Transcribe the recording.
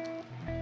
Música